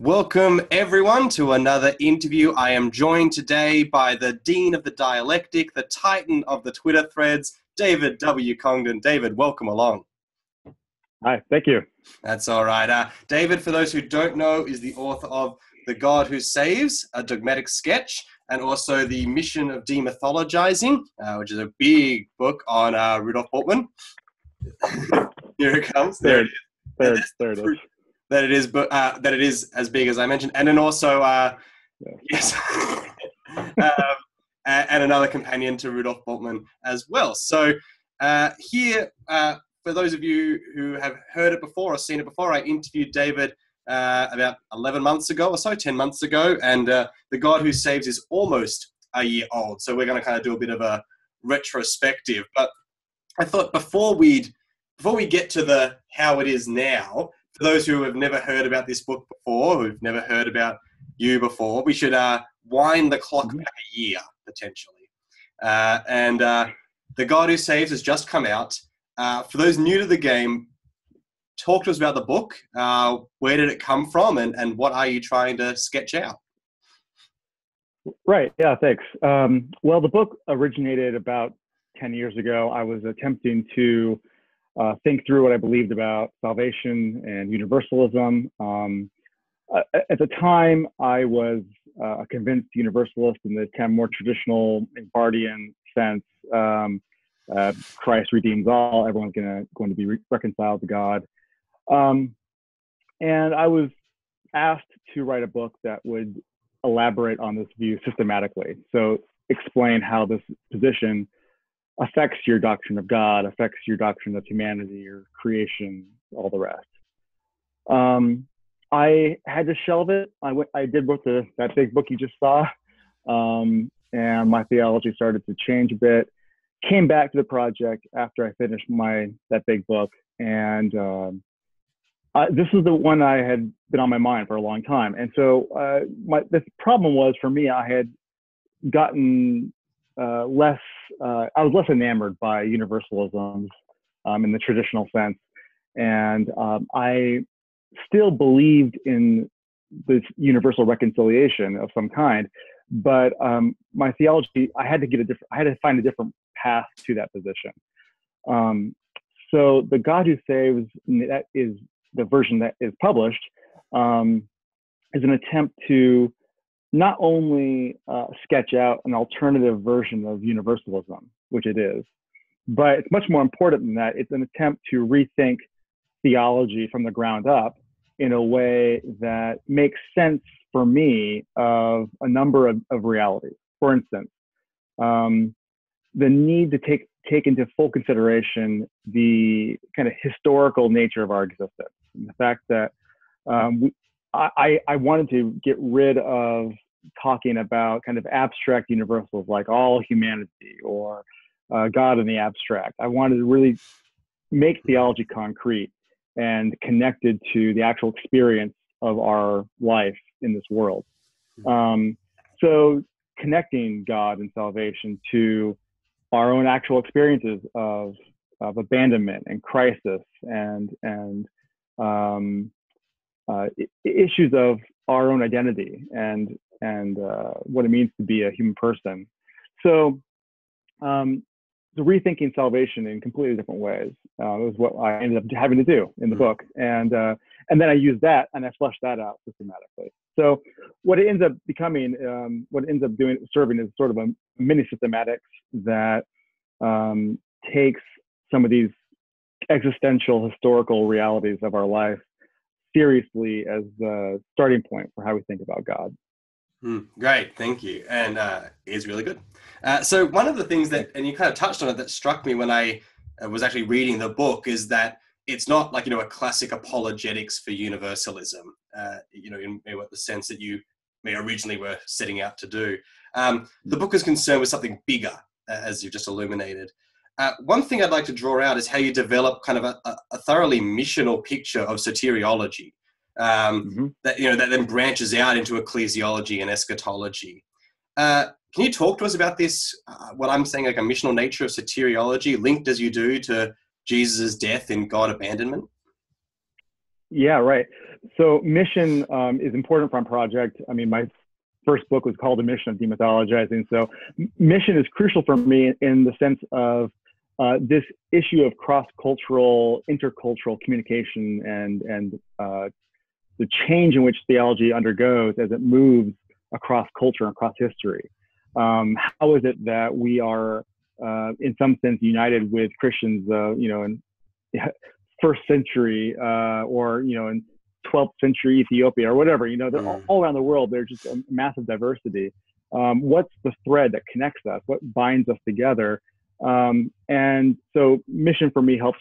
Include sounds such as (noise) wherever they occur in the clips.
Welcome, everyone, to another interview. I am joined today by the Dean of the Dialectic, the Titan of the Twitter threads, David W. Congdon. David, welcome along. Hi, thank you. That's all right. Uh, David, for those who don't know, is the author of The God Who Saves, a dogmatic sketch, and also The Mission of Demythologizing, uh, which is a big book on uh, Rudolf Bultmann. (laughs) Here it comes. There, there it is. There, there it is that it is, but uh, that it is as big as I mentioned, and then also uh, yeah. yes, (laughs) um, and another companion to Rudolf Bultmann as well. So uh, here, uh, for those of you who have heard it before or seen it before, I interviewed David. Uh, about 11 months ago or so, 10 months ago, and uh, The God Who Saves is almost a year old. So we're going to kind of do a bit of a retrospective. But I thought before we'd before we get to the how it is now, for those who have never heard about this book before, who've never heard about you before, we should uh, wind the clock mm-hmm. back a year potentially. Uh, and uh, The God Who Saves has just come out. Uh, for those new to the game, talk to us about the book. Uh, where did it come from, and, and what are you trying to sketch out? Right. Yeah. Thanks. Um, well, the book originated about 10 years ago. I was attempting to uh, think through what I believed about salvation and universalism. Um, at the time, I was uh, a convinced universalist in the kind of more traditional Barthian sense. Um, uh, Christ redeems all. Everyone's gonna going to be re- reconciled to God. Um, and I was asked to write a book that would elaborate on this view systematically. So explain how this position affects your doctrine of God, affects your doctrine of humanity, your creation, all the rest. Um, I had to shelve it. I, went, I did both the, that big book you just saw, um, and my theology started to change a bit. Came back to the project after I finished my that big book, and um, I, this is the one I had been on my mind for a long time. And so uh, my the problem was for me, I had gotten uh, less, uh, I was less enamored by universalisms um, in the traditional sense. And um, I still believed in this universal reconciliation of some kind, but um, my theology, I had to get a different, I had to find a different path to that position. Um, so the God who saves, that is the version that is published, um, is an attempt to not only uh, sketch out an alternative version of universalism, which it is, but it's much more important than that. It's an attempt to rethink theology from the ground up in a way that makes sense for me of a number of, of realities. For instance, um, the need to take take into full consideration the kind of historical nature of our existence, and the fact that um, we, I, I wanted to get rid of talking about kind of abstract universals like all humanity or uh, God in the abstract. I wanted to really make theology concrete and connected to the actual experience of our life in this world. Um, so connecting God and salvation to our own actual experiences of, of abandonment and crisis and and um, uh, issues of our own identity and and uh, what it means to be a human person. So, um, so rethinking salvation in completely different ways uh, was what I ended up having to do in the mm-hmm. book, and uh, and then I used that and I fleshed that out systematically. So, what it ends up becoming, um, what it ends up doing, serving is sort of a mini systematics that um, takes some of these existential historical realities of our life seriously as the starting point for how we think about God. Mm, great, thank you, and uh, it's really good. Uh, so one of the things that, and you kind of touched on it, that struck me when I uh, was actually reading the book is that it's not like you know a classic apologetics for universalism. Uh, you know, in, in the sense that you may originally were setting out to do. Um, the book is concerned with something bigger, as you've just illuminated. Uh, one thing I'd like to draw out is how you develop kind of a, a thoroughly missional picture of soteriology um, mm-hmm. that you know that then branches out into ecclesiology and eschatology. Uh, can you talk to us about this? Uh, what I'm saying, like a missional nature of soteriology, linked as you do to Jesus' death in God abandonment. Yeah, right. So mission um, is important for from project. I mean, my first book was called A Mission of Demythologizing. So mission is crucial for me in the sense of uh, this issue of cross-cultural, intercultural communication and and uh, the change in which theology undergoes as it moves across culture and across history. Um, how is it that we are, uh, in some sense, united with Christians, uh, you know, in (laughs) first century uh, or you know in 12th century Ethiopia or whatever? You know, they're all, mm. all around the world. There's just a massive diversity. Um, what's the thread that connects us? What binds us together? Um, and so, mission for me helps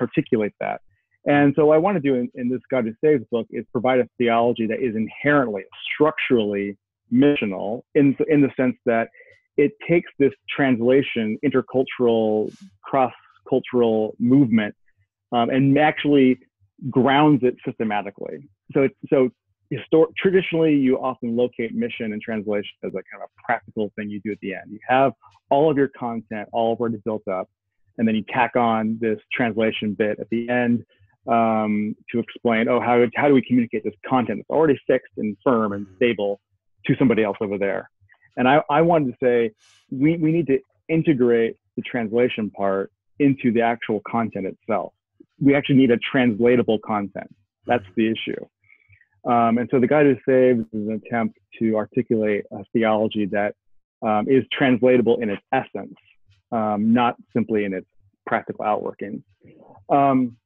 articulate that. And so, what I want to do in, in this God Who Saves book is provide a theology that is inherently, structurally missional in, in the sense that it takes this translation, intercultural, cross cultural movement, um, and actually grounds it systematically. So, it's, so histor- traditionally, you often locate mission and translation as a kind of a practical thing you do at the end. You have all of your content all already built up, and then you tack on this translation bit at the end um, to explain, oh, how, how do we communicate this content that's already fixed and firm and mm-hmm. stable to somebody else over there? And I, I wanted to say we, we need to integrate the translation part into the actual content itself. We actually need a translatable content. That's mm-hmm. the issue. Um, and so the God who saves is an attempt to articulate a theology that um, is translatable in its essence, um, not simply in its practical outworkings. Um,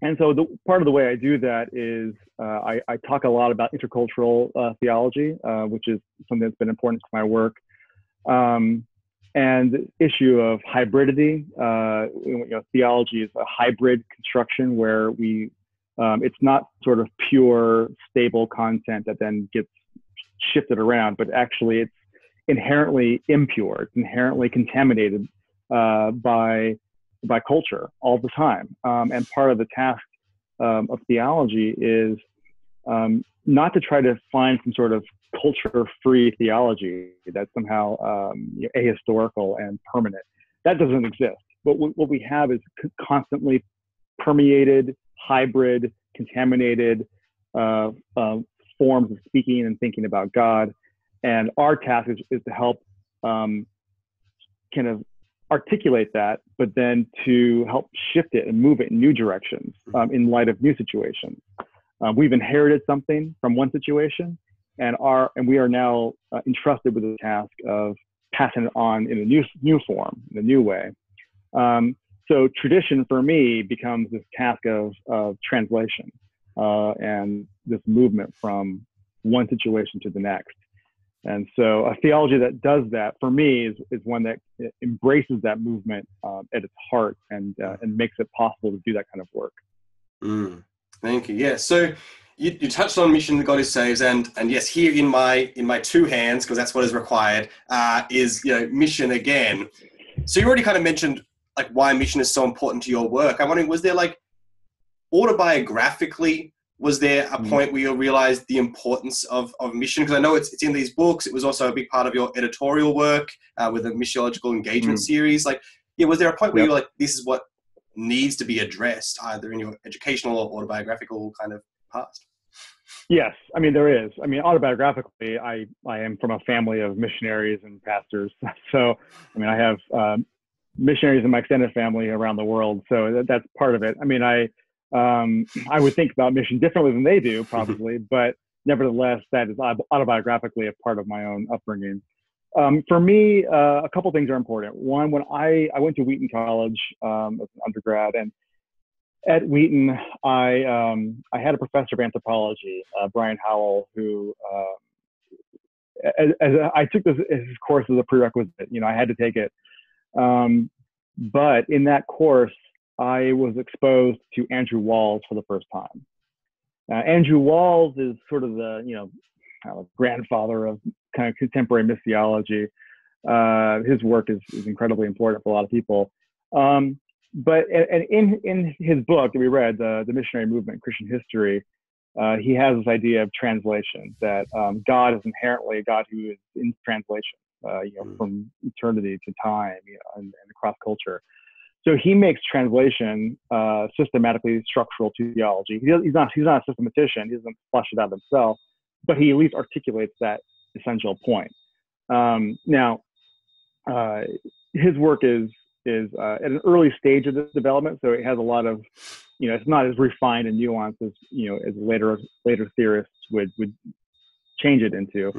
and so the part of the way I do that is uh, I, I, talk a lot about intercultural uh, theology, uh, which is something that's been important to my work. Um, and the issue of hybridity, uh, you know, theology is a hybrid construction where we, um, it's not sort of pure stable content that then gets shifted around, but actually it's inherently impure, it's inherently contaminated uh, by by culture all the time. Um, and part of the task um, of theology is um, not to try to find some sort of culture-free theology that's somehow um, ahistorical and permanent. That doesn't exist. But w- what we have is constantly permeated, hybrid, contaminated uh, uh, forms of speaking and thinking about God. And our task is, is to help um, kind of articulate that, but then to help shift it and move it in new directions um, in light of new situations. Um, we've inherited something from one situation, and are and we are now uh, entrusted with the task of passing it on in a new new form, in a new way. Um, so tradition for me becomes this task of, of translation uh, and this movement from one situation to the next. And so a theology that does that for me is, is one that embraces that movement um, at its heart and, uh, and makes it possible to do that kind of work. Mm, thank you. Yeah. So you, you, touched on mission, the God who saves, and and yes, here in my in my two hands, because that's what is required, uh, is you know mission again. So you already kind of mentioned like why mission is so important to your work. I'm wondering, was there like autobiographically was there a mm. point where you realized the importance of, of mission? Because I know it's, it's in these books. It was also a big part of your editorial work uh, with the missiological engagement mm. series. Like, yeah, was there a point where yep. you were like, this is what needs to be addressed either in your educational or autobiographical kind of past? Yes, I mean there is. I mean autobiographically, I I am from a family of missionaries and pastors. (laughs) So I mean I have um, missionaries in my extended family around the world. So that, that's part of it. I mean I um, I would think about mission differently than they do, (laughs) probably, but nevertheless, that is autobiographically a part of my own upbringing. Um, for me, uh, a couple things are important. One, when I, I went to Wheaton College um, as an undergrad, and at Wheaton, I, um, I had a professor of anthropology, uh, Brian Howell, who uh, as, as a, I took this his course as a prerequisite. You know, I had to take it. Um, but in that course, I was exposed to Andrew Walls for the first time. Uh, Andrew Walls is sort of the, you know, uh, grandfather of kind of contemporary missiology. Uh, his work is, is incredibly important for a lot of people. Um, but and in in his book that we read, the the missionary movement, Christian history, uh, he has this idea of translation that um, God is inherently a God who is in translation, uh, you know, mm. from eternity to time, you know, and, and across culture. So he makes translation uh, systematically structural to theology. He, he's not he's not a systematician. He doesn't flesh it out himself, but he at least articulates that essential point. Um, now, uh, his work is is uh, at an early stage of this development, so it has a lot of, you know, it's not as refined and nuanced as you know as later later theorists would would change it into.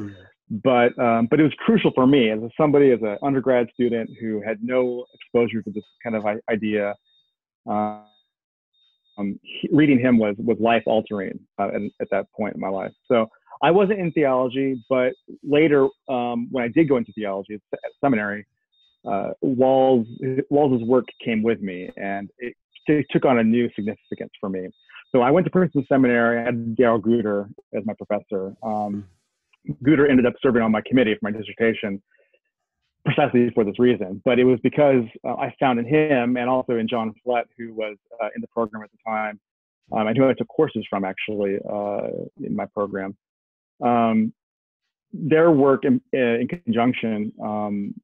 But um, but it was crucial for me as a, somebody as an undergrad student who had no exposure to this kind of idea. Um, he, reading him was was life altering uh, at, at that point in my life. So I wasn't in theology, but later um, when I did go into theology at seminary, uh, Walls Walls's work came with me, and it, it, took on a new significance for me. So I went to Princeton Seminary. I had Darrell Guder as my professor. Um, Guder ended up serving on my committee for my dissertation precisely for this reason. But it was because uh, I found in him and also in John Flett, who was uh, in the program at the time, um, and who I took courses from actually uh, in my program. Um, their work in, in conjunction um,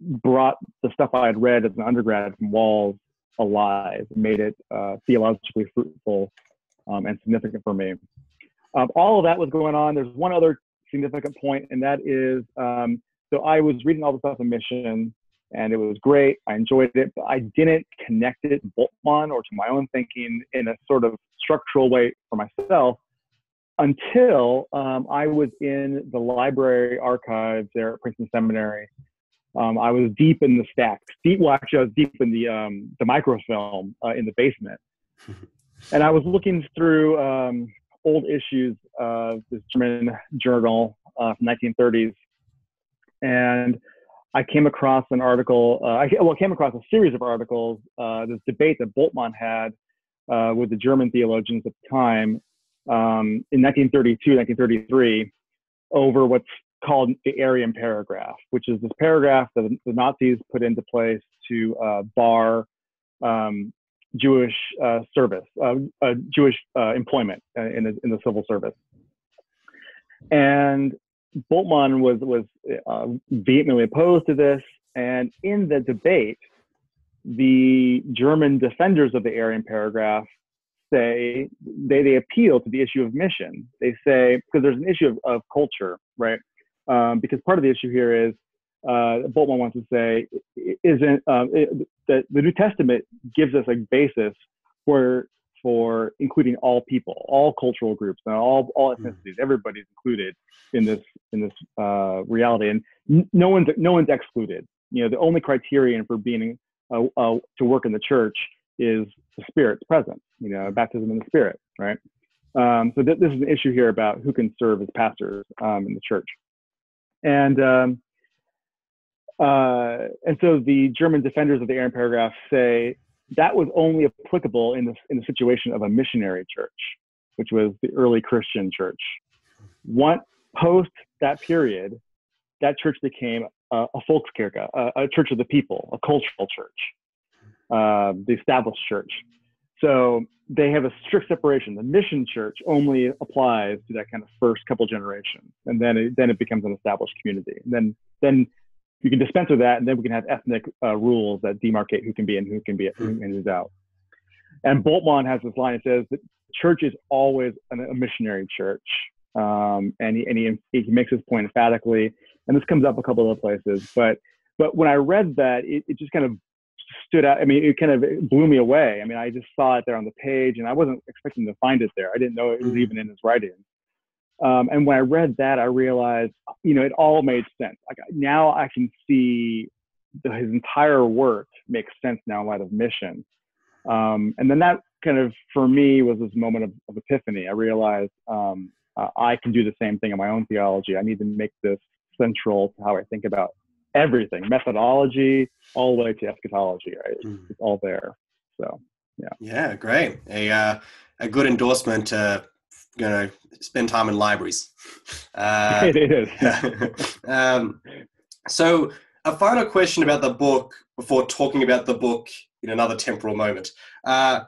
brought the stuff I had read as an undergrad from Walls alive, made it uh, theologically fruitful um, and significant for me. Um, all of that was going on. There's one other significant point, and that is um, so I was reading all the stuff in Mission, and it was great. I enjoyed it, but I didn't connect it to Bultmann or to my own thinking in a sort of structural way for myself until um, I was in the library archives there at Princeton Seminary um, I was deep in the stacks. Deep, well, actually, I was deep in the um, the microfilm uh, in the basement, (laughs) and I was looking through um, old issues of this German journal uh, from 1930s, and I came across an article. Uh, I well, came across a series of articles. Uh, this debate that Bultmann had uh, with the German theologians at the time um, in 1932, 1933, over what's called the Aryan paragraph, which is this paragraph that the Nazis put into place to uh, bar um, Jewish uh, service, uh, uh Jewish uh, employment uh, in the, in the civil service. And Bultmann was was vehemently opposed to this, and in the debate, the German defenders of the Aryan paragraph say they, they appeal to the issue of mission. They say because there's an issue of, of culture, right? um, because part of the issue here is uh, Bultmann wants to say isn't um, it, that the New Testament gives us a basis for for including all people, all cultural groups, and all all hmm. ethnicities. Mm. Everybody's included in this in this uh, reality, and no one's no one's excluded. You know, the only criterion for being uh, uh, to work in the church is the Spirit's presence. You know, baptism in the Spirit, right? Um, so th- this is an issue here about who can serve as pastors um, in the church. And um, uh, and so the German defenders of the Aryan paragraph say that was only applicable in the in the situation of a missionary church, which was the early Christian church. Once post that period, that church became a, a Volkskirche, a, a, church of the people, a cultural church, uh, the established church. So they have a strict separation. The mission church only applies to that kind of first couple generations, and then it, then it becomes an established community. And then then you can dispense with that, and then we can have ethnic uh, rules that demarcate who can be and who can be mm-hmm. and who's out. And Bultmann has this line. It says that church is always an, a missionary church, um, and he and he, he makes this point emphatically. And this comes up a couple of places, but but when I read that, it, it just kind of stood out. I mean, it kind of blew me away. I mean, I just saw it there on the page, and I wasn't expecting to find it there. I didn't know it was mm. even in his writing. Um, and when I read that, I realized, you know, it all made sense. Like now, I can see the, his entire work makes sense now in light of mission. Um, and then that kind of, for me, was this moment of, of epiphany. I realized um, uh, I can do the same thing in my own theology. I need to make this central to how I think about everything, methodology, all the way to eschatology, right? Mm. It's all there. So, yeah. Yeah, great. A, uh, a good endorsement to, you know, spend time in libraries. (laughs) Uh, it is. (laughs) um, so, a final question about the book before talking about the book in another temporal moment. Uh,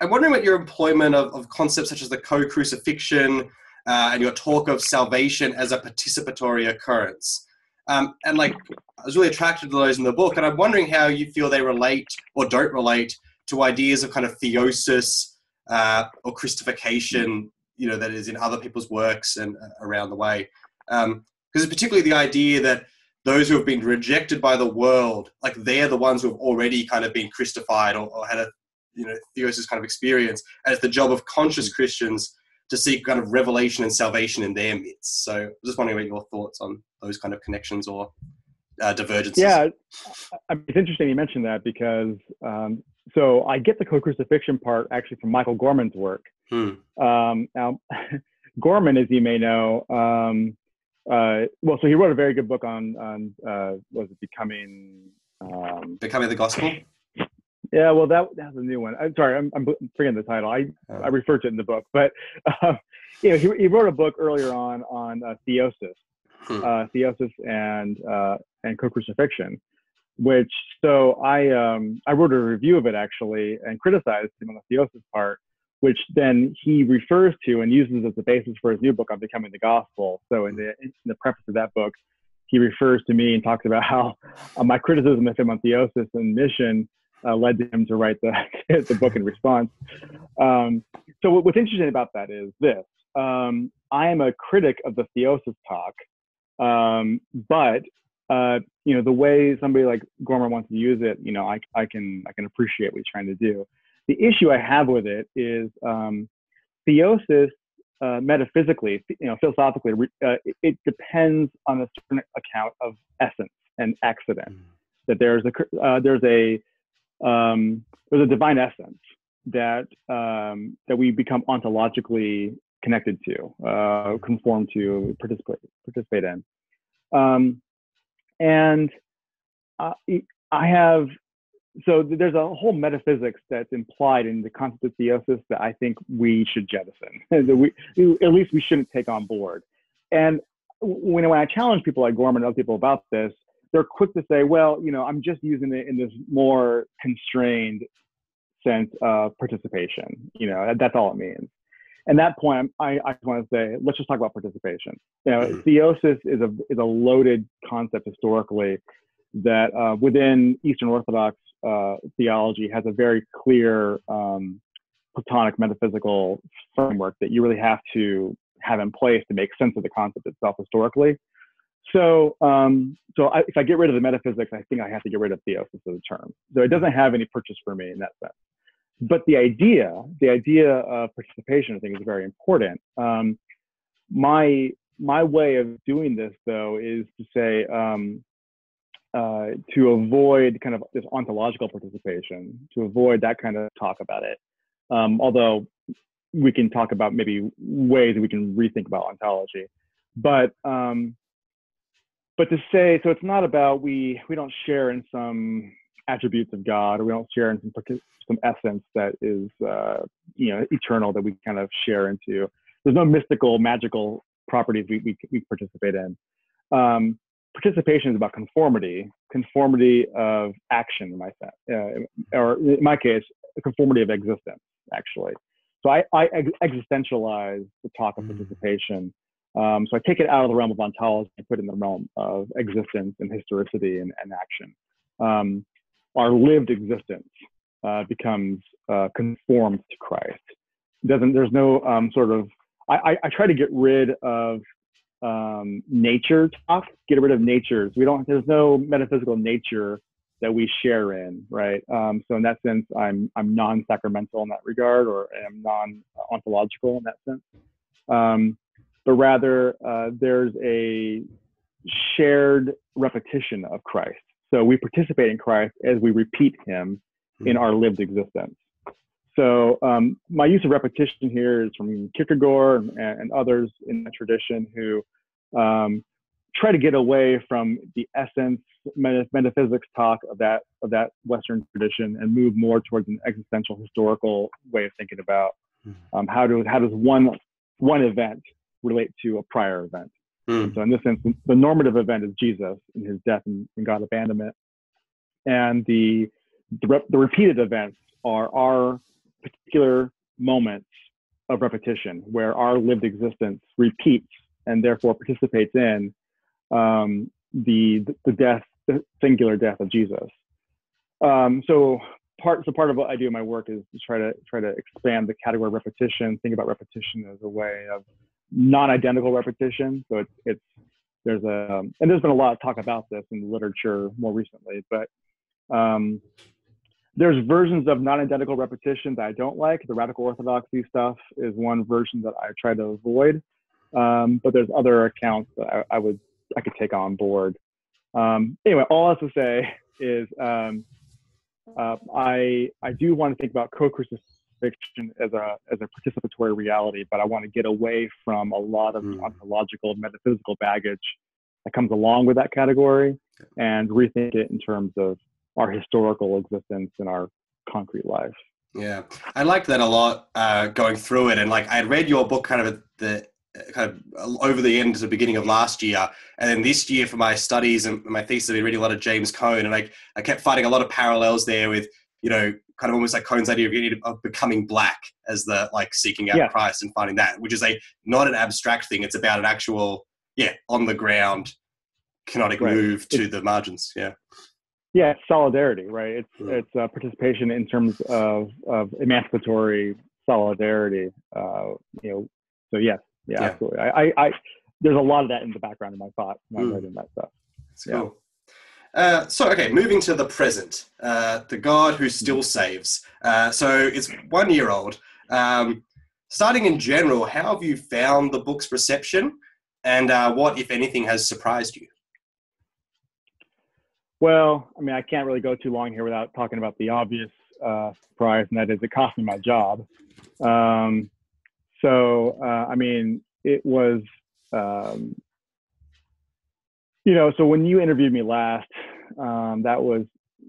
I'm wondering about your employment of, of concepts such as the co crucifixion uh, and your talk of salvation as a participatory occurrence. Um, and like, I was really attracted to those in the book, and I'm wondering how you feel they relate or don't relate to ideas of kind of theosis uh, or Christification, you know, that is in other people's works and uh, around the way. Because um, particularly the idea that those who have been rejected by the world, like they're the ones who have already kind of been Christified or, or had a, you know, theosis kind of experience, and it's the job of conscious Christians to seek kind of revelation and salvation in their midst. So, I'm just wondering what your thoughts on those kind of connections or uh, divergences. Yeah, it's interesting you mentioned that because um, so I get the co-crucifixion part actually from Michael Gorman's work. Hmm. Um, now, (laughs) Gorman, as you may know, um, uh, well, so he wrote a very good book on on uh, was it becoming um, becoming the gospel. Yeah, well, that that's a new one. I'm sorry, I'm, I'm forgetting the title. I oh. I referred to it in the book, but uh, (laughs) you know, he, he wrote a book earlier on on uh, theosis, hmm. uh, theosis and uh, and co-crucifixion, which so I um, I wrote a review of it actually and criticized him on the theosis part, which then he refers to and uses as the basis for his new book on becoming the gospel. So in the in the preface of that book, he refers to me and talks about how uh, my criticism of him on theosis and mission uh, led him to write the (laughs) the book in response. Um, so what, what's interesting about that is this: um, I am a critic of the theosis talk, um, but uh, you know, the way somebody like Gorman wants to use it, you know, I, I can I can appreciate what he's trying to do. The issue I have with it is um, theosis uh, metaphysically, you know, philosophically, uh, it, it, depends on a certain account of essence and accident. Mm. That there's a uh, there's a um, there's a divine essence that um, that we become ontologically connected to, uh, conform to, participate participate in. Um, and uh, I have so there's a whole metaphysics that's implied in the concept of theosis that I think we should jettison. (laughs) that we, at least we shouldn't take on board. And when, when I challenge people like Gorman and other people about this, they're quick to say, well, you know, I'm just using it in this more constrained sense of participation. You know, that's all it means and that point, I, I just want to say, let's just talk about participation. You know, mm-hmm. theosis is a is a loaded concept historically that uh, within Eastern Orthodox uh, theology has a very clear um, Platonic metaphysical framework that you really have to have in place to make sense of the concept itself historically. So, um, so I, if I get rid of the metaphysics, I think I have to get rid of theosis as a term. So it doesn't have any purchase for me in that sense but the idea, the idea of participation, I think, is very important. Um, my my way of doing this, though, is to say um, uh, to avoid kind of this ontological participation, to avoid that kind of talk about it. Um, although we can talk about maybe ways we can rethink about ontology, but um, but to say so, it's not about we we don't share in some attributes of God, or we don't share in some some essence that is uh, you know eternal that we kind of share into. There's no mystical, magical properties we we, we participate in. Um, participation is about conformity, conformity of action in my sense, uh, or in my case, conformity of existence actually. So I, I ex- existentialize the talk of mm. participation. Um, so I take it out of the realm of ontology and put it in the realm of existence and historicity and, and action. Um, our lived existence uh, becomes uh, conformed to Christ. Doesn't there's no um, sort of I, I, try to get rid of um, nature talk, get rid of natures. We don't there's no metaphysical nature that we share in, right? Um, so in that sense, I'm I'm non-sacramental in that regard, or I'm non-ontological in that sense. Um, but rather, uh, there's a shared repetition of Christ. So we participate in Christ as we repeat Him in our lived existence. So um, my use of repetition here is from Kierkegaard and, and others in the tradition who um, try to get away from the essence metaphysics talk of that of that Western tradition and move more towards an existential historical way of thinking about mm-hmm. um, how do how does one one event relate to a prior event. Mm. So in this sense, the normative event is Jesus and his death and, and God abandonment, and the the, rep- the repeated events are our particular moments of repetition where our lived existence repeats and therefore participates in um, the the death, the singular death of Jesus. Um, so part so part of what I do in my work is to try to try to expand the category of repetition. Think about repetition as a way of non-identical repetition. So it's it's there's a um, and there's been a lot of talk about this in the literature more recently, but um, there's versions of non-identical repetition that I don't like. The radical orthodoxy stuff is one version that I try to avoid. Um, but there's other accounts that I, I, would I could take on board. Um, anyway, all have to say is um, uh, I I do want to think about co-crucifixion as a as a participatory reality, but I want to get away from a lot of mm. ontological metaphysical baggage that comes along with that category and rethink it in terms of our historical existence and our concrete life. Yeah, I liked that a lot uh, going through it, and like I had read your book kind of at the kind of over the end to the beginning of last year, and then this year for my studies and my thesis, I've been reading a lot of James Cone, and like I kept finding a lot of parallels there with you know kind of almost like Cone's idea of, getting, of becoming black as the like seeking out yeah. Christ and finding that, which is a not an abstract thing; it's about an actual yeah on the ground canonic right. move to it's, the margins. Yeah. Yeah, solidarity, right? It's mm. it's uh, participation in terms of of emancipatory solidarity. Uh, you know, so yes, yeah, yeah. absolutely. I, I, I, there's a lot of that in the background of my thought when mm. I'm writing that stuff. That's yeah. cool. Uh, so, okay, moving to the present, uh, the God who still mm. saves. Uh, so it's one year old. Um, starting in general, how have you found the book's reception, and uh, what, if anything, has surprised you? Well, I mean, I can't really go too long here without talking about the obvious uh, surprise, and that is it cost me my job. Um, so, uh, I mean, it was, um, you know, so when you interviewed me last, um, that was,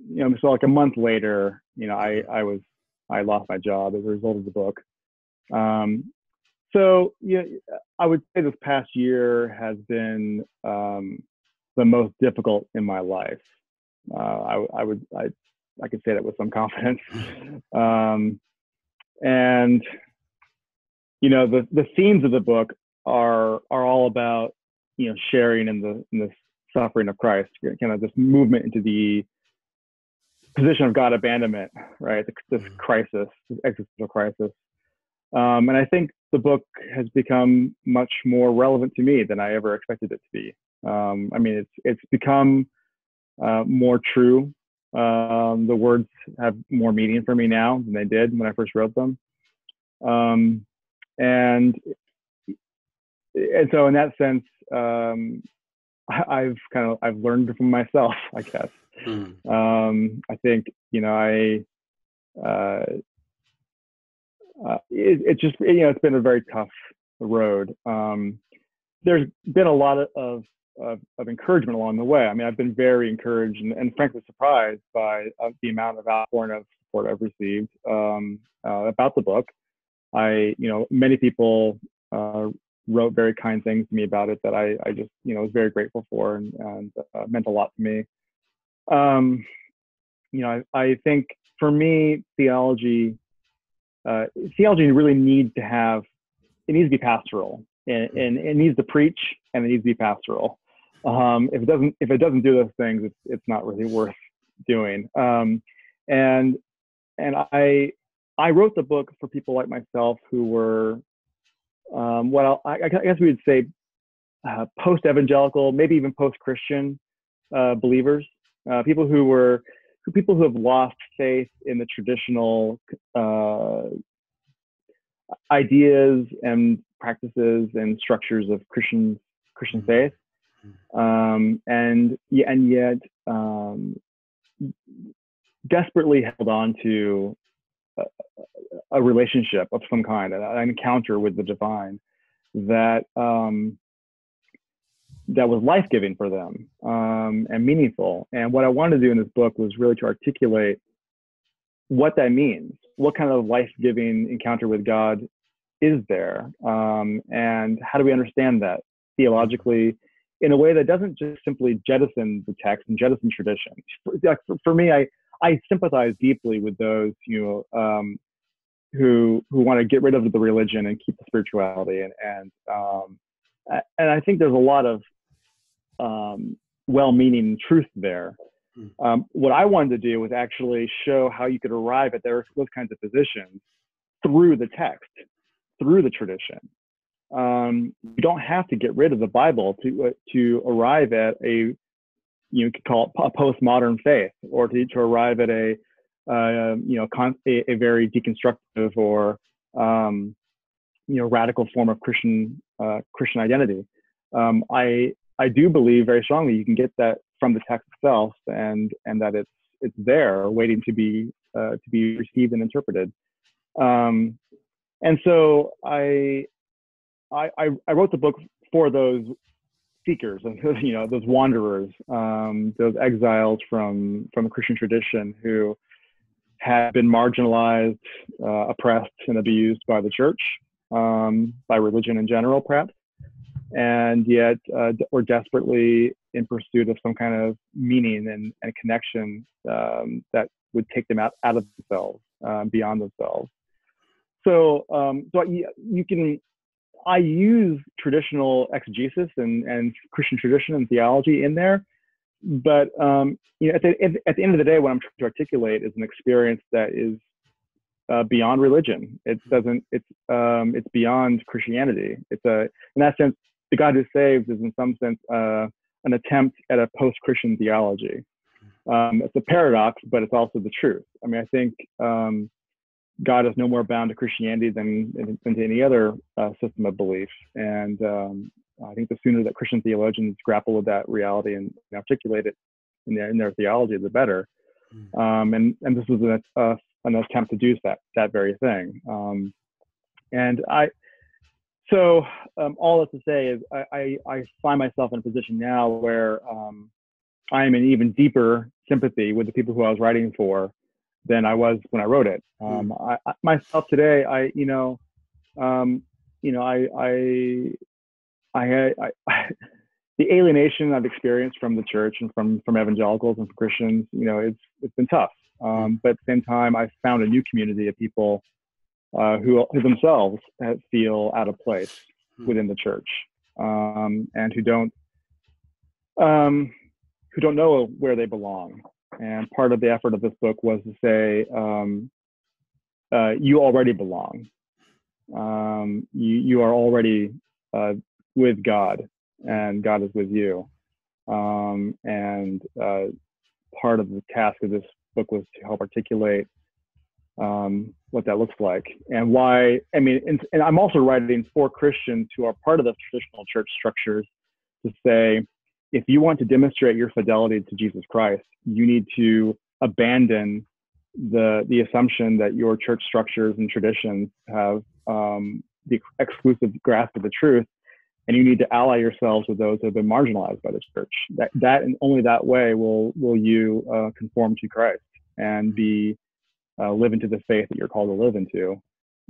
you know, so like a month later, you know, I, I was, I lost my job as a result of the book. Um, so, yeah, I would say this past year has been um, the most difficult in my life. Uh, I, I would, I, I could say that with some confidence. (laughs) Um, and you know the the themes of the book are are all about you know sharing in the in the suffering of Christ, kind of this movement into the position of God abandonment, right? This mm-hmm. crisis, this existential crisis. Um, and I think the book has become much more relevant to me than I ever expected it to be. Um, I mean, it's it's become uh, more true. Um, the words have more meaning for me now than they did when I first wrote them. Um, and and so in that sense um, i've kind of i've learned from myself (laughs) i guess. Mm. um, i think you know i uh, uh, it, it, just you know it's been a very tough road. Um, there's been a lot of, of, of encouragement along the way. I mean i've been very encouraged and, and frankly surprised by uh, the amount of outpouring of support i've received um, uh, about the book. I, you know, many people uh, wrote very kind things to me about it that I, I just, you know, was very grateful for and, and uh, meant a lot to me. Um, you know, I, I think for me, theology, uh, theology really needs to have, it needs to be pastoral and, and it needs to preach and it needs to be pastoral. Um, if it doesn't, if it doesn't do those things, it's, it's not really worth doing. Um, and, and I, I wrote the book for people like myself who were, um, well, I, I, guess we would say uh, post evangelical, maybe even post Christian uh, believers, uh, people who were who, people who have lost faith in the traditional uh, ideas and practices and structures of Christian Christian mm-hmm. faith, um, and and yet um, desperately held on to a, relationship of some kind, an encounter with the divine that um, that was life giving for them um, and meaningful. And what I wanted to do in this book was really to articulate what that means. What kind of life giving encounter with God is there? Um, and how do we understand that theologically in a way that doesn't just simply jettison the text and jettison tradition? For, for me, I, I sympathize deeply with those you know um, who who want to get rid of the religion and keep the spirituality and and um, and I think there's a lot of um, well-meaning truth there. Hmm. Um, what I wanted to do was actually show how you could arrive at those kinds of positions through the text, through the tradition. Um, you don't have to get rid of the Bible to uh, to arrive at a you could call it a postmodern faith, or to, to arrive at a uh, you know con- a, a, very deconstructive or um, you know radical form of Christian uh, Christian identity. Um, I I do believe very strongly you can get that from the text itself, and and that it's it's there waiting to be uh, to be received and interpreted. Um, and so I, I I wrote the book for those seekers and (laughs) you know those wanderers, um, those exiles from from the Christian tradition who had been marginalized, uh, oppressed, and abused by the church, um, by religion in general, perhaps, and yet uh, were desperately in pursuit of some kind of meaning and, and connection um, that would take them out, out of themselves, uh, beyond themselves. So, um, so you, you can, I use traditional exegesis and, and Christian tradition and theology in there, but um, you know, at the, at the end of the day, what I'm trying to articulate is an experience that is uh, beyond religion. It doesn't. It's um, it's beyond Christianity. It's a in that sense, the God who saves is in some sense uh, an attempt at a post-Christian theology. Um, it's a paradox, but it's also the truth. I mean, I think um, God is no more bound to Christianity than, than to any other uh, system of belief. And um, I think the sooner that Christian theologians grapple with that reality and articulate it in their, in their theology, the better. Hmm. Um, and, and this was an, uh, an attempt to do that, that very thing. Um, and I, so um, all that to say is I, I, I, find myself in a position now where um, I am in even deeper sympathy with the people who I was writing for than I was when I wrote it. Hmm. Um, I, I, myself today, I you know, um, you know, I I I had I, (laughs) the alienation I've experienced from the church and from from evangelicals and from Christians. You know, it's it's been tough. Hmm. Um, but at the same time, I found a new community of people uh, who who themselves feel out of place hmm. within the church um, and who don't um, who don't know where they belong and part of the effort of this book was to say, um, uh, you already belong. Um, you, you are already uh, with God, and God is with you. Um, and uh, part of the task of this book was to help articulate um, what that looks like and why. I mean, and, and I'm also writing for Christians who are part of the traditional church structures to say, if you want to demonstrate your fidelity to Jesus Christ, you need to abandon the the assumption that your church structures and traditions have um, the exclusive grasp of the truth, and you need to ally yourselves with those who have been marginalized by the church. That that and only that way will will you uh, conform to Christ and be uh, live into the faith that you're called to live into.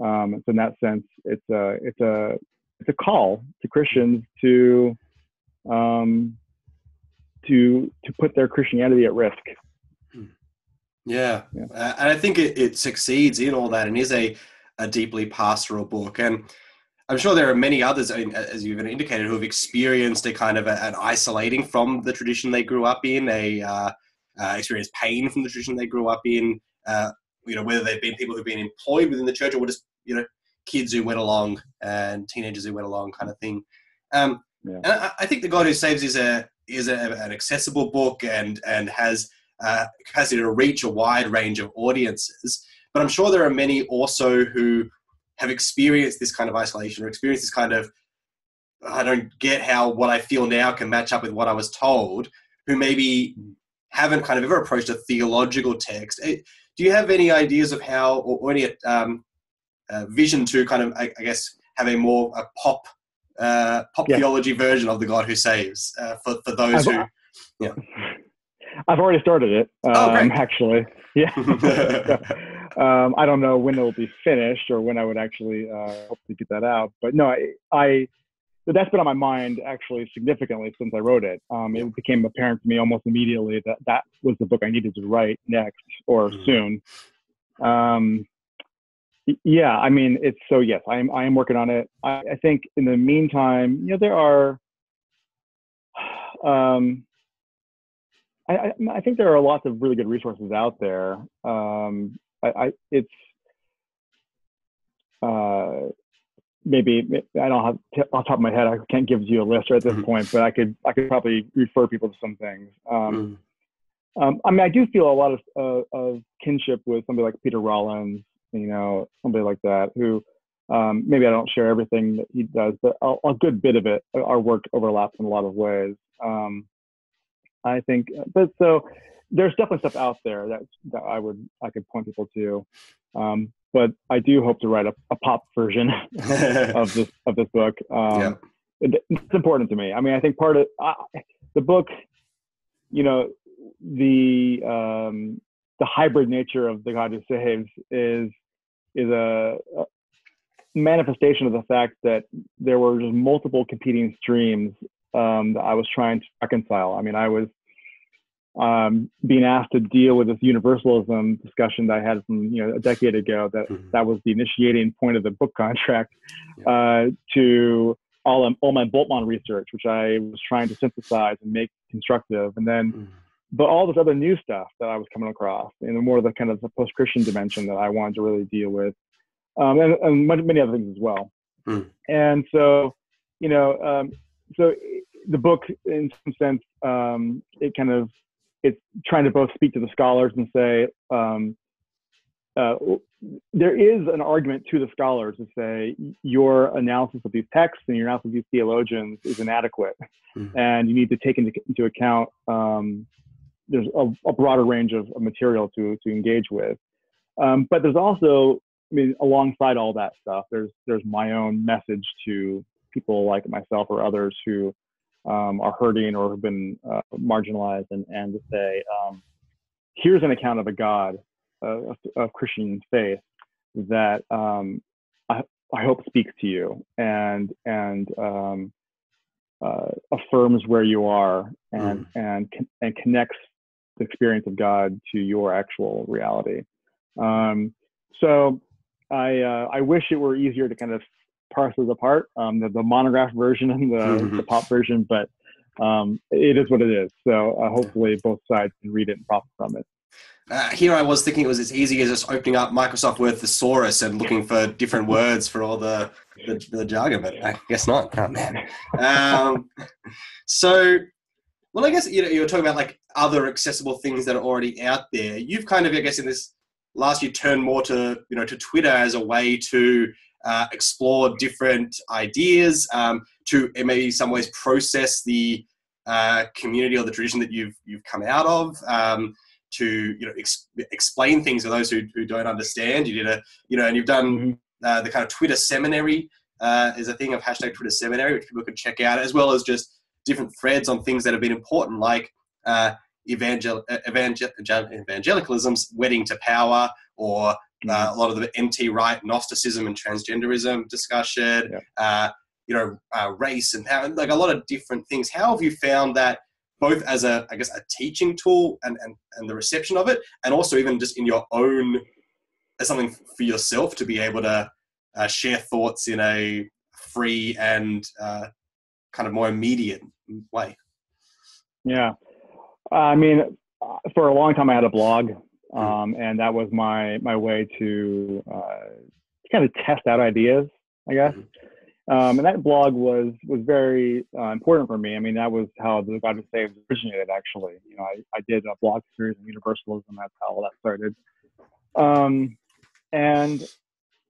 Um, so in that sense, it's a it's a it's a call to Christians to um, to to put their Christianity at risk. Yeah, yeah. Uh, and I think it, it succeeds in all that, and is a a deeply pastoral book. And I'm sure there are many others, as you've indicated, who have experienced a kind of a, an isolating from the tradition they grew up in, a uh, uh, experienced pain from the tradition they grew up in. Uh, you know, whether they've been people who've been employed within the church or just you know kids who went along and teenagers who went along, kind of thing. Um, yeah. And I, I, think the God Who Saves is a is a, an accessible book and and has uh, capacity to reach a wide range of audiences. But I'm sure there are many also who have experienced this kind of isolation or experienced this kind of I don't get how what I feel now can match up with what I was told, who maybe haven't kind of ever approached a theological text. Eh, do you have any ideas of how, or, or any um, uh, vision to kind of, I, I, guess, have a more a pop uh, pop yeah. theology version of the God who saves uh, for for those I've, who, yeah. (laughs) I've already started it. Oh, um, oh, actually, (laughs) yeah. (laughs) um, I don't know when it will be finished or when I would actually uh, hope to get that out. But no, I, I that's been on my mind actually significantly since I wrote it. Um, it became apparent to me almost immediately that that was the book I needed to write next or mm-hmm. soon. Um, yeah, I mean, it's so yes, I am I am working on it. I, I think in the meantime, you know, there are (sighs) um, I, I, think there are lots of really good resources out there. Um, I, I, it's uh, maybe I don't have off the top of my head. I can't give you a list right at this mm-hmm. point, but I could I could probably refer people to some things. Um, mm-hmm. um, I mean, I do feel a lot of uh, of kinship with somebody like Peter Rollins, you know, somebody like that who um, maybe I don't share everything that he does, but a, a, good bit of it, our work overlaps in a lot of ways. Um, I think, but so there's definitely stuff out there that that I would I could point people to. Um, but I do hope to write a, a pop version (laughs) of this of this book. Um, yeah. it, it's important to me. I mean, I think part of uh, the book, you know, the um, the hybrid nature of the God who saves is is a, a manifestation of the fact that there were just multiple competing streams um, that I was trying to reconcile. I mean, I was um, being asked to deal with this universalism discussion that I had from you know a decade ago. That mm-hmm. that was the initiating point of the book contract. Uh, to all all my Bultmann research, which I was trying to synthesize and make constructive, and then. Mm-hmm. But all this other new stuff that I was coming across, and more of the kind of the post-Christian dimension that I wanted to really deal with, um, and, and, many other things as well. Mm. And so, you know, um, so the book, in some sense, um, it kind of it's trying to both speak to the scholars and say um, uh, there is an argument to the scholars to say your analysis of these texts and your analysis of these theologians is inadequate, mm-hmm. and you need to take into, into account um, there's a, a, broader range of, of, material to to engage with. Um, but there's also, I mean, alongside all that stuff, there's there's my own message to people like myself or others who um, are hurting or have been uh, marginalized, and, and to say, um, here's an account of a God uh, of Christian faith that um, I, I, hope speaks to you and and um, uh, affirms where you are and mm. and and connects experience of God to your actual reality. Um, so I uh, I wish it were easier to kind of parcels apart, um, the, the monograph version and the, mm-hmm. the pop version, but um, it is what it is. So uh, hopefully both sides can read it and profit from it. Uh, here I was thinking it was as easy as just opening up Microsoft Word thesaurus and looking for different words for all the, the, the jargon, but I guess not. Oh, man. (laughs) Um, so, well, I guess you know you were talking about like other accessible things that are already out there. You've kind of, I guess, in this last year turned more to you know to Twitter as a way to uh, explore different ideas, um, to in maybe some ways process the uh, community or the tradition that you've you've come out of. Um, to you know ex- explain things to those who, who don't understand. You did a you know, and you've done mm-hmm. uh, the kind of Twitter seminary uh, is a thing of hashtag Twitter seminary, which people can check out, as well as just different threads on things that have been important, like uh, evangel- evangel- evangelicalism's wedding to power, or uh, a lot of the NT Wright Gnosticism and transgenderism discussion, yeah. uh, you know, uh, race and how, like a lot of different things. How have you found that both as a, I guess, a teaching tool and, and, and the reception of it, and also even just in your own, as something for yourself to be able to uh, share thoughts in a free and uh, kind of more immediate way? Yeah. I mean, for a long time I had a blog Mm. um, and that was my my way to uh, kind of test out ideas, I guess. Mm-hmm. Um, and that blog was was very uh, important for me. I mean, that was how the God Who Saves originated. Actually, you know, I, I did a blog series on universalism. That's how all that started. Um, and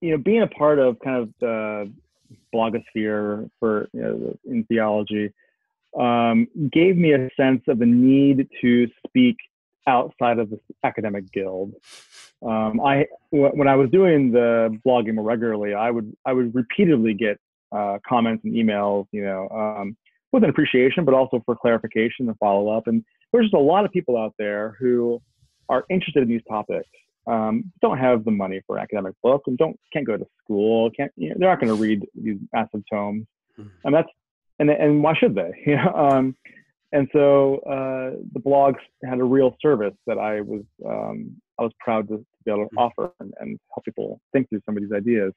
you know, being a part of kind of the blogosphere for you know, in theology um, gave me a sense of the need to speak outside of the academic guild. Um, I when I was doing the blogging more regularly, I would I would repeatedly get uh, comments and emails, you know, um, with an appreciation, but also for clarification and follow up. And there's just a lot of people out there who are interested in these topics, um, don't have the money for academic books, and don't can't go to school, can't you know, they're not going to read these massive tomes, mm-hmm. and that's and and why should they? (laughs) You know, um, and so uh, the blogs had a real service that I was um, I was proud to, to, be able to mm-hmm. offer and, and, help people think through some of these ideas.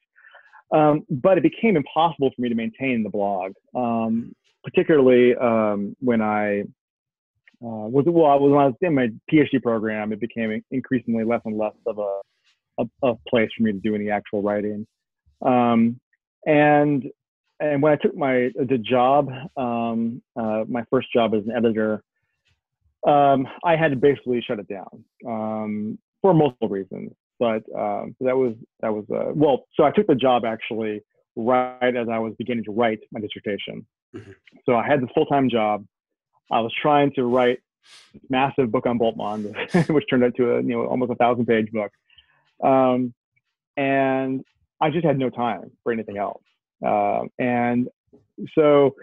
Um, but it became impossible for me to maintain the blog, um, particularly um, when I uh, was well, I was when I was in my PhD program, it became increasingly less and less of a a, a place for me to do any actual writing. Um, and and when I took my the job, um, uh, my first job as an editor, um, I had to basically shut it down um, for multiple reasons. But um, that was that was uh, well. So I took the job actually right as I was beginning to write my dissertation. Mm-hmm. So I had this full time job. I was trying to write this massive book on Bultmann, (laughs) which turned into a you know almost a thousand page book, um, and I just had no time for anything else. Uh, and so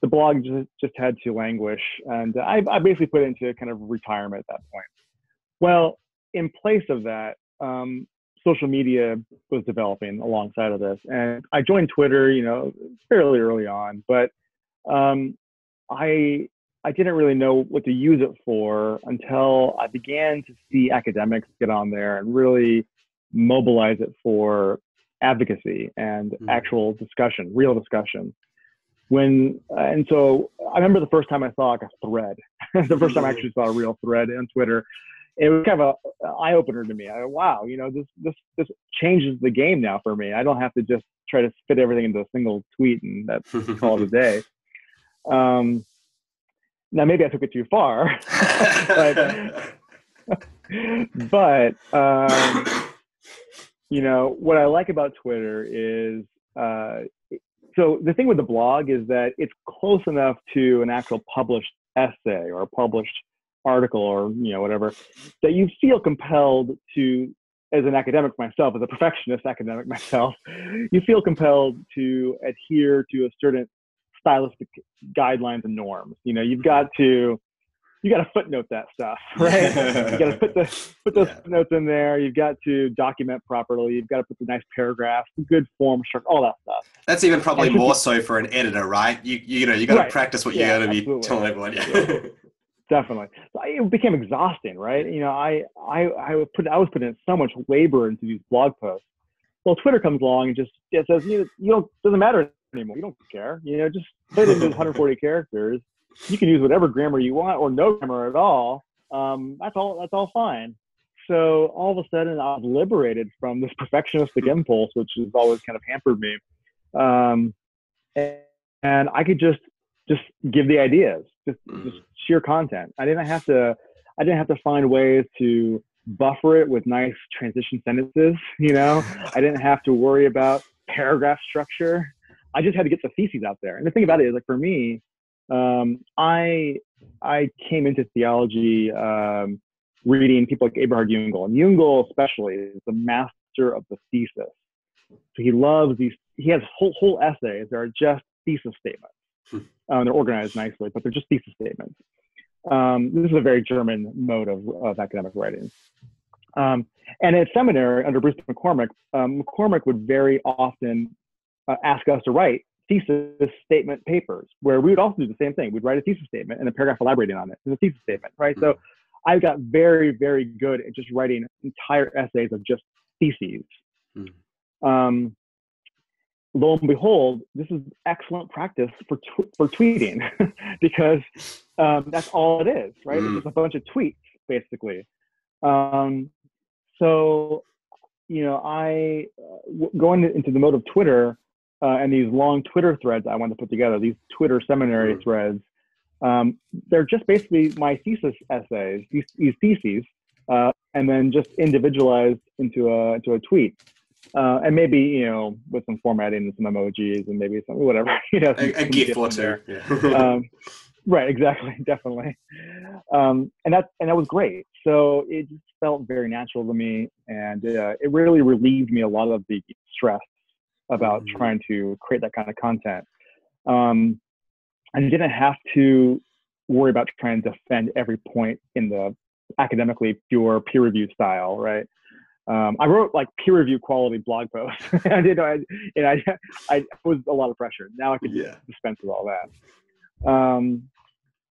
the blog just, just had to languish, and I, I basically put it into kind of retirement at that point. Well, in place of that, um, social media was developing alongside of this, and I joined Twitter, you know, fairly early on, but um, I I didn't really know what to use it for until I began to see academics get on there and really mobilize it for advocacy and mm. actual discussion, real discussion. When and so I remember the first time I saw like a thread, (laughs) the first time I actually saw a real thread on Twitter. It was kind of a eye opener to me. I, wow, you know, this this this changes the game now for me. I don't have to just try to fit everything into a single tweet and that's (laughs) call it a day. Um, now maybe I took it too far, (laughs) but but um, you know what I like about Twitter is uh, so the thing with the blog is that it's close enough to an actual published essay or published article or you know whatever that you feel compelled to as an academic myself as a perfectionist academic (laughs) myself you feel compelled to adhere to a certain stylistic guidelines and norms. You know you've got to you got to footnote that stuff, (laughs) right? you got to put the put those (laughs) yeah. notes in there. You've got to document properly. You've got to put the nice paragraphs, good form structure, all that stuff. That's even probably more so for an editor, right? You you know you got to right. practice what yeah, you're going to be telling everyone. Yeah. Definitely, so it became exhausting, right? You know, I I I was put I was putting so much labor into these blog posts. Well, Twitter comes along and just it says you, you don't doesn't matter anymore. You don't care. You know, just put (laughs) it into 140 characters you can use whatever grammar you want or no grammar at all. Um, that's all. That's all fine. So all of a sudden, I was liberated from this perfectionistic impulse, which has always kind of hampered me. Um, and, and, I could just just give the ideas, just just mm. sheer content. I didn't have to. I didn't have to find ways to buffer it with nice transition sentences. You know, (laughs) I didn't have to worry about paragraph structure. I just had to get the theses out there. And the thing about it is, like for me, um, I I came into theology um, reading people like Eberhard Jungel, and Jungel especially is the master of the thesis. So he loves these. He has whole whole essays that are just thesis statements. Hmm. Um, they're organized nicely, but they're just thesis statements. Um, this is a very German mode of, of academic writing. Um, and at seminary under Bruce McCormack, um, McCormack would very often uh, ask us to write thesis statement papers where we would also do the same thing. We'd write a thesis statement and a paragraph elaborating on it in a thesis statement, right? Mm-hmm. So I got very, very good at just writing entire essays of just theses. Mm-hmm. Um, lo and behold, this is excellent practice for tw- for tweeting (laughs) because um, that's all it is, right? Mm-hmm. It's just a bunch of tweets, basically. Um, so, you know, I uh, w- going into the mode of Twitter uh, and these long Twitter threads I wanted to put together, these Twitter seminary mm-hmm. threads, um, they're just basically my thesis essays, these, these theses, uh, and then just individualized into a into a tweet. Uh, and maybe you know with some formatting and some emojis and maybe some whatever (laughs) you know a, a GIF or two. Yeah. (laughs) um, right, exactly, (laughs) definitely. Um, and that and that was great. So it just felt very natural to me, and uh, it really relieved me a lot of the stress about mm-hmm. trying to create that kind of content. Um, I didn't have to worry about trying to defend every point in the academically pure peer review style, right? Um, I wrote like peer review quality blog posts. (laughs) I did, I, and I, I was a lot of pressure. Now I could yeah. dispense with all that. Um,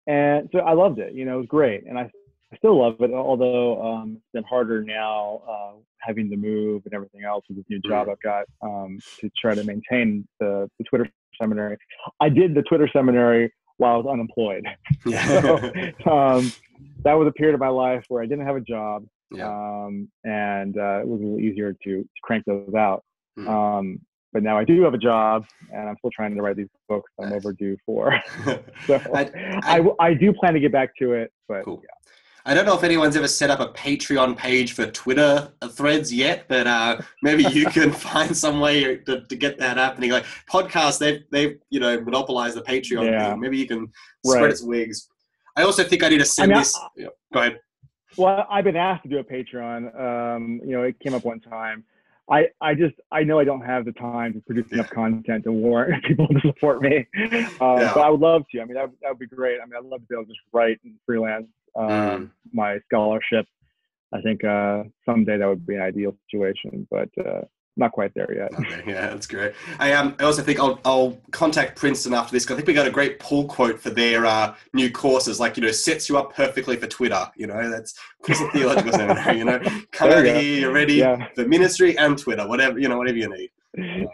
and so I loved it. You know, it was great, and I I still love it, although um, it's been harder now uh, having to move and everything else with this new job I've got um, to try to maintain the, the Twitter seminary. I did the Twitter seminary while I was unemployed. (laughs) Yeah. (laughs) so, um, that was a period of my life where I didn't have a job, yeah. um, and uh, it was a little easier to, to crank those out. Mm. Um, but now I do have a job, and I'm still trying to write these books I'm Nice. overdue for. (laughs) So I- I, I, I do plan to get back to it, but Cool. I don't know if anyone's ever set up a Patreon page for Twitter threads yet, but uh, maybe you (laughs) can find some way to, to get that happening. Like podcasts, they've they've you know monopolized the Patreon Yeah. thing. Maybe you can spread Right. its wings. I also think I need to send mean, I- this. yeah, go ahead. Well, I've been asked to do a Patreon. Um, you know, it came up one time. I, I just I know I don't have the time to produce enough content to warrant (laughs) people to support me. Uh, Yeah. But I would love to. I mean, that, would- that would be great. I mean, I'd love to be able to just write and freelance um, Mm. my scholarship. I think uh, someday that would be an ideal situation, but uh, not quite there yet. Okay, yeah, that's great. I um, I also think I'll, I'll contact Princeton after this. 'cause I think we got a great pull quote for their uh, new courses. Like you know, sets you up perfectly for Twitter. You know, that's Princeton Theological (laughs) Seminary. You know, come you here, you're ready Yeah. for ministry and Twitter. Whatever you know, whatever you need. (laughs)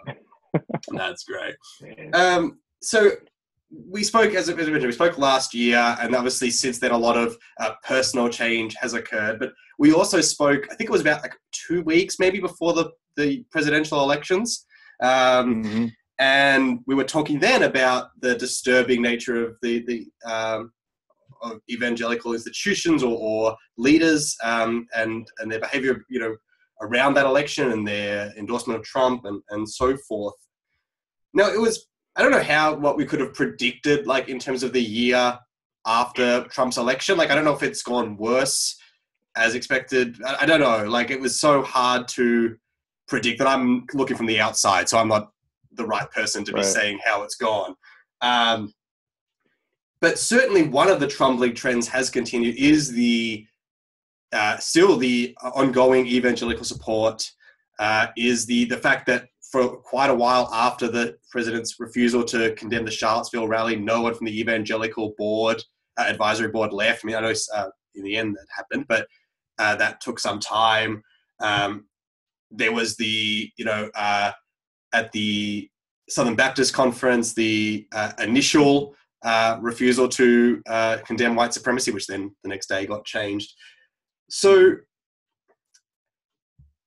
That's great. Um, so we spoke, as I mentioned, we spoke last year, and obviously since then a lot of uh, personal change has occurred. But we also spoke, I think it was about like two weeks maybe before the, the presidential elections. Um, Mhm. and we were talking then about the disturbing nature of the, the um, of evangelical institutions or, or leaders um, and, and their behavior, you know, around that election and their endorsement of Trump and, and so forth. Now, it was, I don't know how, what we could have predicted, like in terms of the year after Trump's election. Like, I don't know if it's gone worse as expected. I, I don't know. Like, it was so hard to predict that I'm looking from the outside, so I'm not the right person to be Right. saying how it's gone. Um, but certainly, one of the Trumbling trends has continued is the uh, still the ongoing evangelical support uh, is the the fact that for quite a while after the president's refusal to condemn the Charlottesville rally, no one from the evangelical board uh, advisory board left. I mean, I know uh, in the end that happened, but uh, that took some time. Um, there was the you know uh, at the Southern Baptist Conference the uh, initial uh, refusal to condemn white supremacy, which then the next day got changed. So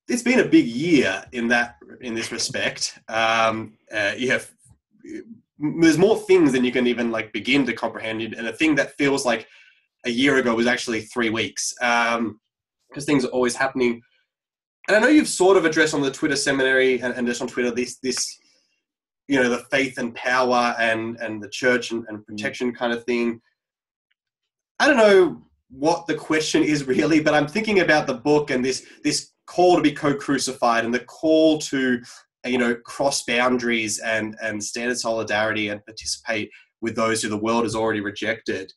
it's been a big year in that in this respect. Um, uh, you have there's more things than you can even like begin to comprehend, and a thing that feels like a year ago was actually three weeks because things are always happening. And I know you've sort of addressed on the Twitter seminary and, and just on Twitter this this you know the faith and power and and the church and, and protection kind of thing. I don't know what the question is really, but I'm thinking about the book and this this call to be co-crucified and the call to you know cross boundaries and and stand in solidarity and participate with those who the world has already rejected.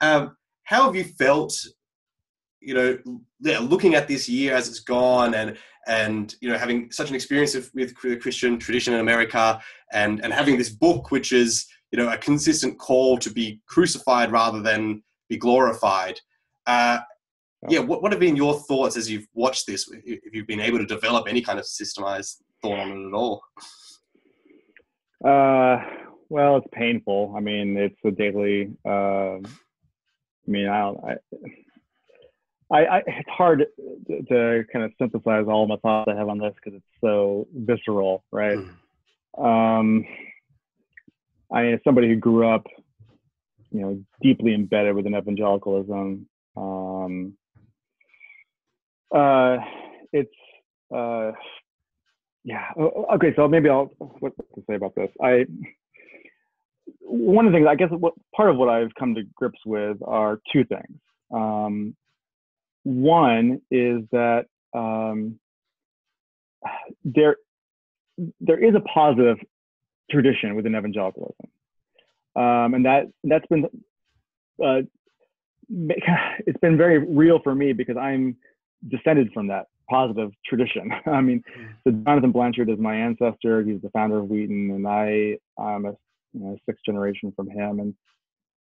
Um, how have you felt? You know, yeah, looking at this year as it's gone, and and you know, having such an experience of, with the Christian tradition in America, and and having this book, which is you know a consistent call to be crucified rather than be glorified. Uh, yeah, what, what have been your thoughts as you've watched this? If you've been able to develop any kind of systemized thought on it at all? Uh, well, it's painful. I mean, it's a daily. Uh, I mean, I don't. I, I, I it's hard to, to kind of synthesize all my thoughts I have on this because it's so visceral, right? Um, I mean, as somebody who grew up, you know, deeply embedded within evangelicalism, um, uh, it's uh, yeah. Okay, so maybe I'll what to say about this. I one of the things I guess what part of what I've come to grips with are two things. Um, one is that um, there there is a positive tradition within evangelicalism, um, and that that's been uh, (laughs) it's been very real for me because I'm descended from that positive tradition. (laughs) I mean, so Jonathan Blanchard is my ancestor. He's the founder of Wheaton, and I I'm a you know, sixth generation from him. And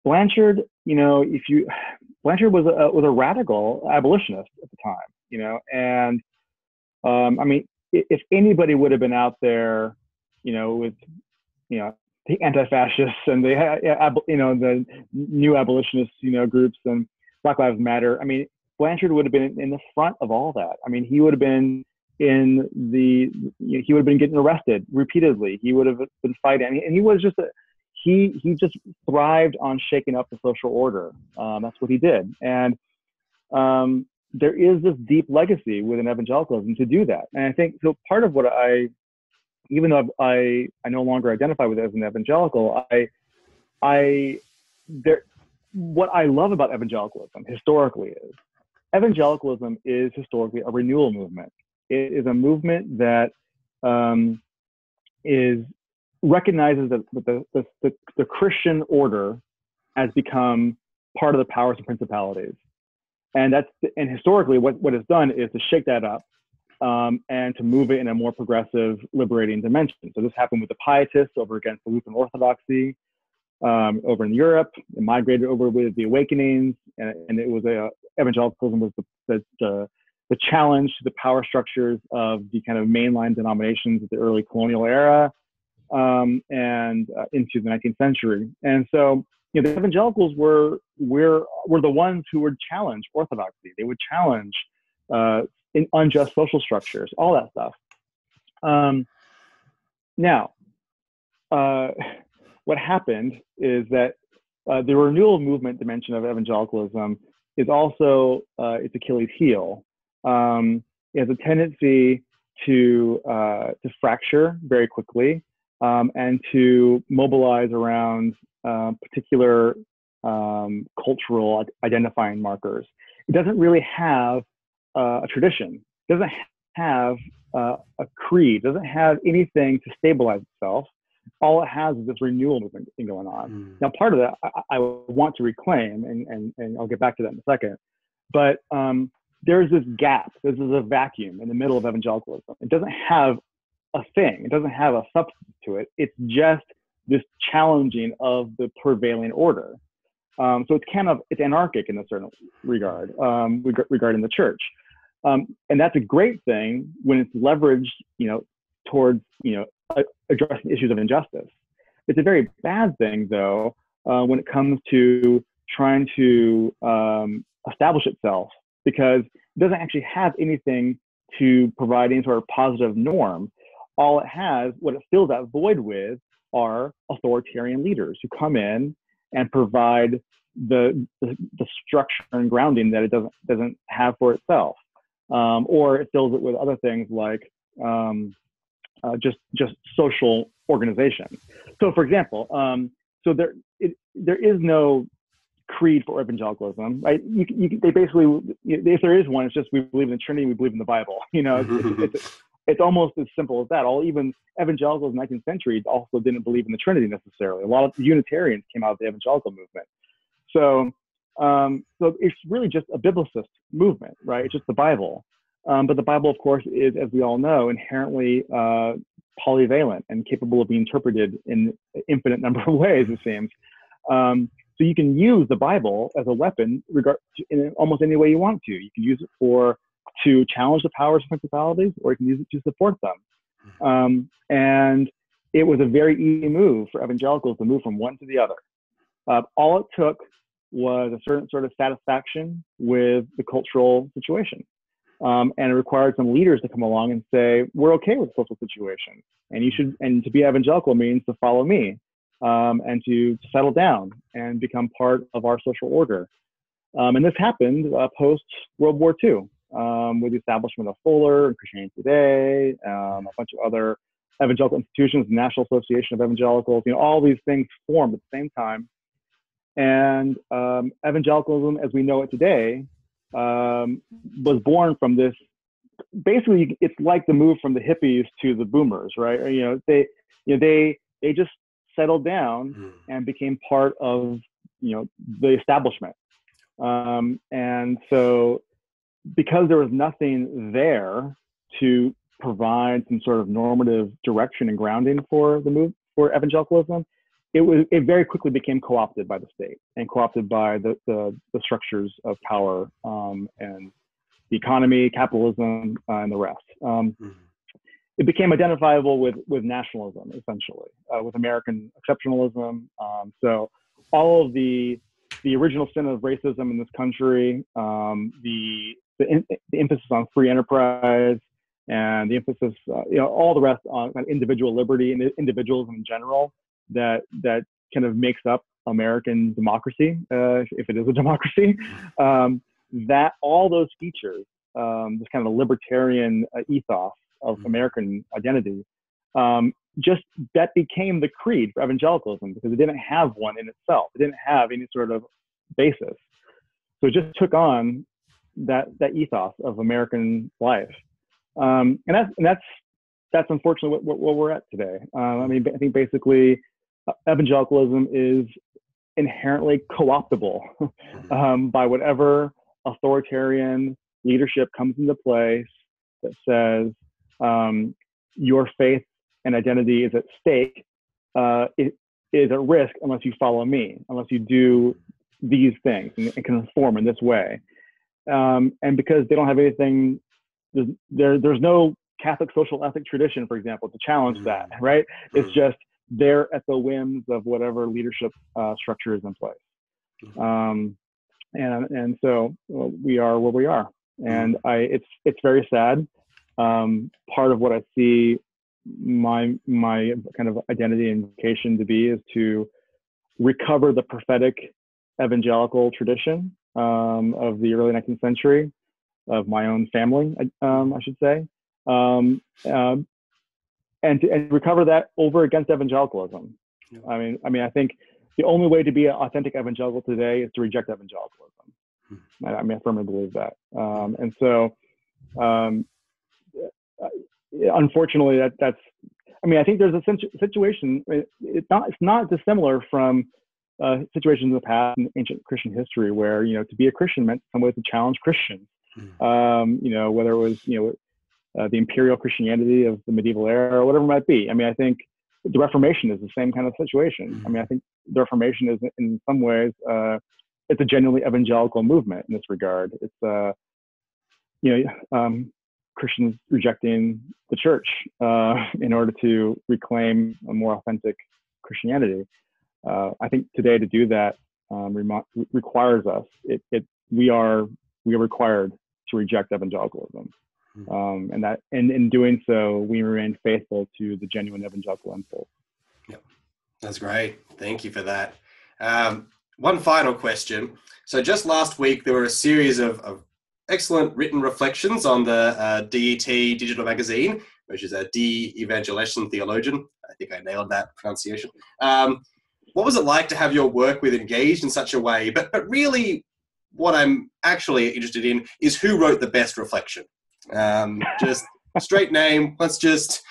Blanchard, you know, if you (sighs) Blanchard was a was a radical abolitionist at the time, you know, and um, I mean, if anybody would have been out there, you know, with you know the anti-fascists and the you know the new abolitionist you know groups and Black Lives Matter. I mean, Blanchard would have been in the front of all that. I mean, he would have been in the you know, he would have been getting arrested repeatedly. He would have been fighting, and he was just a, he he just thrived on shaking up the social order. Um, that's what he did, and um, there is this deep legacy within evangelicalism to do that. And I think so. Part of what I, even though I I no longer identify with as an evangelical, I I there what I love about evangelicalism historically is evangelicalism is historically a renewal movement. It is a movement that um, is recognizes that the, the, the, the Christian order has become part of the powers and principalities. And that's and historically what, what it's done is to shake that up um, and to move it in a more progressive, liberating dimension. So this happened with the Pietists over against the Lutheran Orthodoxy um, over in Europe. It migrated over with the Awakenings, and, and it was a evangelicalism was the, the, the, the challenge to the power structures of the kind of mainline denominations of the early colonial era um, and uh, into the 19th century. And so, you know, the evangelicals were were were the ones who would challenge orthodoxy. They would challenge uh, in unjust social structures, all that stuff. Um, now, uh, what happened is that uh, the renewal movement dimension of evangelicalism is also uh, its Achilles heel. Um, it has a tendency to uh, to fracture very quickly um, and to mobilize around uh, particular um, cultural identifying markers. It doesn't really have uh, a tradition. It doesn't have uh, a creed. It doesn't have anything to stabilize itself all it has is this renewal movement thing going on. Mm. Now, part of that I, I, want to reclaim, and, and, and I'll get back to that in a second. But um, there's this gap, there's a vacuum in the middle of evangelicalism. It doesn't have a thing, it doesn't have a substance to it. It's just this challenging of the prevailing order. Um, so it's kind of it's anarchic in a certain regard um, regarding the church, um, and that's a great thing when it's leveraged, you know, towards you know addressing issues of injustice. It's a very bad thing, though, uh, when it comes to trying to um, establish itself because it doesn't actually have anything to provide any sort of positive norm. All it has, what it fills that void with, are authoritarian leaders who come in and provide the, the, the structure and grounding that it doesn't doesn't have for itself, um, or it fills it with other things like um, uh, just just social organization. So, for example, um, so there it, there is no creed for evangelicalism, right? You, you, they basically, if there is one, it's just we believe in the Trinity, we believe in the Bible. You know, it's, it's, it's (laughs) almost as simple as that. All even evangelicals in the 19th century also didn't believe in the Trinity necessarily. A lot of Unitarians came out of the evangelical movement. So, um, so it's really just a biblicist movement, right? It's just the Bible. Um, but the Bible, of course, is, as we all know, inherently uh, polyvalent and capable of being interpreted in infinite (laughs) number of ways, it seems. Um, so you can use the Bible as a weapon regard in almost any way you want to. You can use it for to challenge the powers of principalities, or you can use it to support them. Um, and it was a very easy move for evangelicals to move from one to the other. Uh, all it took was a certain sort of satisfaction with the cultural situation. Um, and it required some leaders to come along and say, we're okay with the social situation. And you should, and to be evangelical means to follow me um, and to, settle down and become part of our social order. Um, and this happened uh, post World War II um, with the establishment of Fuller and Christianity Today, um, a bunch of other evangelical institutions, the National Association of Evangelicals, you know, all these things formed at the same time. And um, evangelicalism, as we know it today, um, was born from this. Basically, it's like the move from the hippies to the boomers, right? You know, they, you know, they they just settled down mm. and became part of you know the establishment. Um, and so, because there was nothing there to provide some sort of normative direction and grounding for the move for evangelicalism, it was it very quickly became co-opted by the state and co-opted by the the, the structures of power um, and the economy, capitalism, uh, and the rest. Um, mm-hmm. it became identifiable with with nationalism essentially, uh, with American exceptionalism. Um, so all of the the original sin of racism in this country, um, the, the, in, the emphasis on free enterprise, and the emphasis, uh, you know, all the rest on of individual liberty and individualism in general that that kind of makes up American democracy, uh, if it is a (laughs) democracy. Um, that all those features, um, this kind of libertarian uh, ethos of mm-hmm. American identity, um, just that became the creed for evangelicalism because it didn't have one in itself. It didn't have any sort of basis. So it just took on that that ethos of American life, um, and that's and that's that's unfortunately what, what, what we're at today. Uh, I mean, I think basically evangelicalism is inherently co-optable um, by whatever authoritarian leadership comes into place that says um, your faith and identity is at stake, uh, it is at risk unless you follow me, unless you do these things and, and conform in this way. Um, and because they don't have anything, there, there's no Catholic social ethic tradition, for example, to challenge that, mm-hmm. right? It's mm-hmm. just they're at the whims of whatever leadership uh, structure is in place. Mm-hmm. Um, and and so we are where we are, and I it's it's very sad. Um, part of what I see my my kind of identity and vocation to be is to recover the prophetic evangelical tradition um, of the early 19th century of my own family, um, I should say, um, uh, and to, and recover that over against evangelicalism. Yeah. I mean, I mean, I think the only way to be an authentic evangelical today is to reject evangelicalism. Hmm. I, I, mean, I firmly believe that, um, and so um, unfortunately, that that's. I mean, I think there's a situation. It's not. It's not dissimilar from uh, situations in the past in ancient Christian history where you know to be a Christian meant some way to challenge Christians. Mm. Um, you know, whether it was you know uh, the imperial Christianity of the medieval era or whatever it might be. I mean, I think the Reformation is the same kind of situation. Mm. I mean, I think the Reformation is in some ways uh, it's a genuinely evangelical movement in this regard. It's uh, you know um, Christians rejecting the church uh, in order to reclaim a more authentic Christianity. Uh, I think today to do that um, re- requires us. It, it, we are we are required to reject evangelicalism. Um, and that and in doing so, we remain faithful to the genuine evangelical impulse. Yep, that's great. Thank you for that. Um, one final question. So just last week, there were a series of, of excellent written reflections on the uh, DET digital magazine, which is a De Evangelation Theologian. I think I nailed that pronunciation. Um, what was it like to have your work with engaged in such a way? But, but really, what I'm actually interested in is who wrote the best reflection. Um, just straight name. Let's just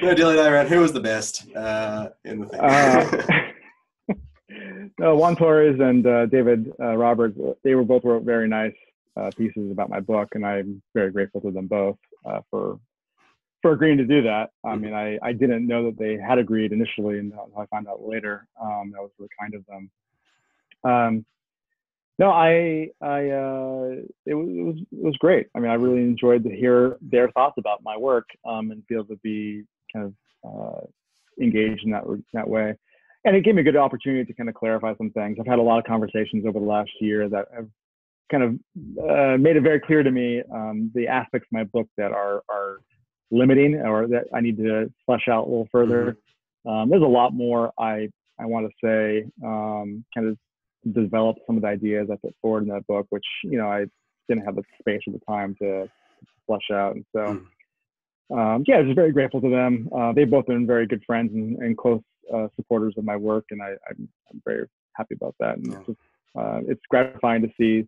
no dilly around. Who was the best uh, in the thing? uh, (laughs) no, Juan Torres and uh, David uh, Roberts. They were both wrote very nice uh, pieces about my book, and I'm very grateful to them both uh, for for agreeing to do that. I mm-hmm. mean, I, I didn't know that they had agreed initially, and I found out later. Um, that was really kind of them. Um, no, I I uh, it was it was it was great. I mean, I really enjoyed to hear their thoughts about my work um, and be able to be kind of uh, engaged in that that way. And it gave me a good opportunity to kind of clarify some things. I've had a lot of conversations over the last year that have kind of uh, made it very clear to me um, the aspects of my book that are are limiting or that I need to flesh out a little further. Mm-hmm. Um, there's a lot more I I want to say, um, kind of develop some of the ideas I put forward in that book, which you know I didn't have the space or the time to flesh out, and so. Mm. Um, yeah, I was very grateful to them. Uh, they've both been very good friends and, and close uh, supporters of my work, and I, am very happy about that. And yeah. it's, just, uh, it's gratifying to see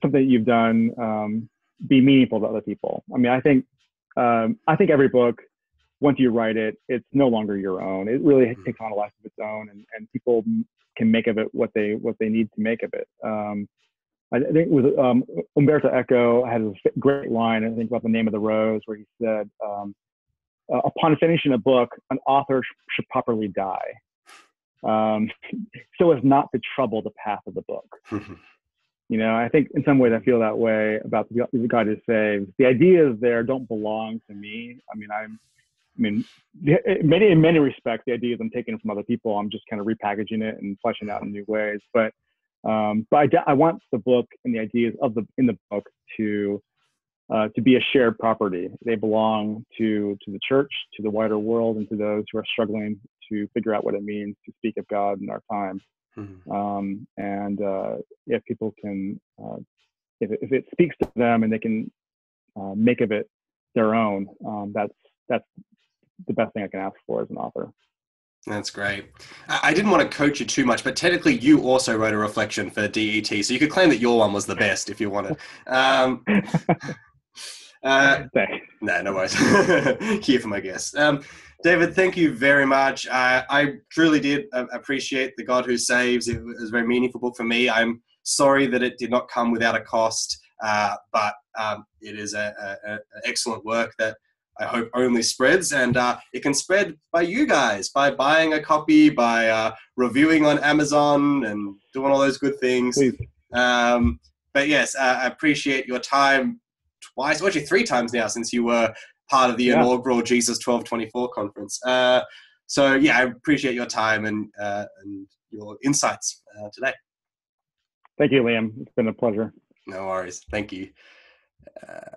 something that you've done um, be meaningful to other people. I mean, I think um, I think every book, once you write it, it's no longer your own. It really mm-hmm. takes on a life of its own, and, and people can make of it what they what they need to make of it. Um, I think with um, Umberto Eco had a great line. I think about the name of the rose, where he said, um, uh, "Upon finishing a book, an author sh- should properly die, um, (laughs) so as not to trouble the path of the book." You know, I think in some ways I feel that way about the, the God is saved. The ideas there don't belong to me. I mean, I'm mean, many in many respects, the ideas I'm taking from other people, I'm just kind of repackaging it and fleshing out in new ways. But um, but I, I want the book and the ideas of the in the book to uh, to be a shared property. They belong to to the church, to the wider world, and to those who are struggling to figure out what it means to speak of God in our time. Mm-hmm. Um, and uh, if people can, uh, if, it, if it speaks to them and they can uh, make of it their own, um, that's that's the best thing I can ask for as an author. That's great. I didn't want to coach you too much, but technically you also wrote a reflection for DET, so you could claim that your one was the best if you wanted. Um, (laughs) uh, no, no worries. (laughs) Here for my guest. Um, David, thank you very much. Uh, I truly did uh, appreciate The God Who Saves. It was a very meaningful book for me. I'm sorry that it did not come without a cost, uh, but um, it is an excellent work that I hope only spreads, and uh, it can spread by you guys by buying a copy, by uh, reviewing on Amazon, and doing all those good things. Um, but yes, uh, I appreciate your time twice, well, actually three times now since you were part of the yeah. inaugural Jesus twelve twenty four conference. Uh, so yeah, I appreciate your time and uh, and your insights uh, today. Thank you, Liam. It's been a pleasure. No worries. Thank you. Uh,